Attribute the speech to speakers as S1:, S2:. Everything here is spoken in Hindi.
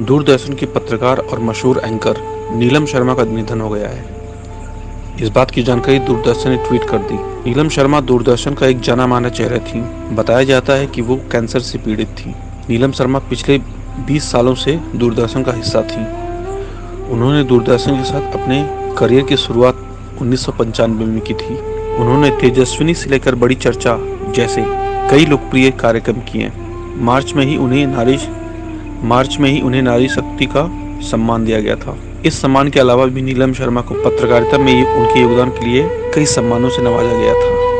S1: दूरदर्शन की पत्रकार और मशहूर एंकर नीलम शर्मा का निधन हो गया है। इस बात की जानकारी दूरदर्शन ने ट्वीट कर दी। नीलम शर्मा दूरदर्शन का एक जाना माना चेहरा थी। बताया जाता है कि वो कैंसर से पीड़ित थी। नीलम शर्मा पिछले 20 सालों से दूरदर्शन का हिस्सा थी। उन्होंने दूरदर्शन के साथ अपने करियर की शुरुआत उन्नीस सौ पंचानवे में की थी। उन्होंने तेजस्विनी से लेकर बड़ी चर्चा जैसे कई लोकप्रिय कार्यक्रम किए मार्च में ही उन्हें नारी मार्च में ही उन्हें नारी शक्ति का सम्मान दिया गया था। इस सम्मान के अलावा भी नीलम शर्मा को पत्रकारिता में उनके योगदान के लिए कई सम्मानों से नवाजा गया था।